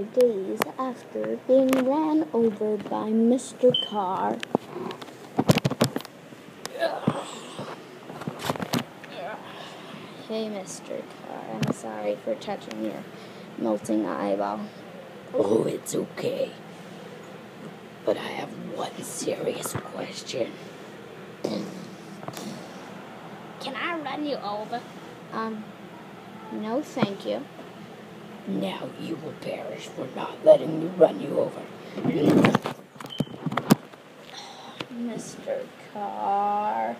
five days after being ran over by Mr. Car. Hey, Mr. Car, I'm sorry for touching your melting eyeball. Oh, it's okay. But I have one serious question. Can I run you over? Um, no, thank you. Now you will perish for not letting me run you over. Mr. Car.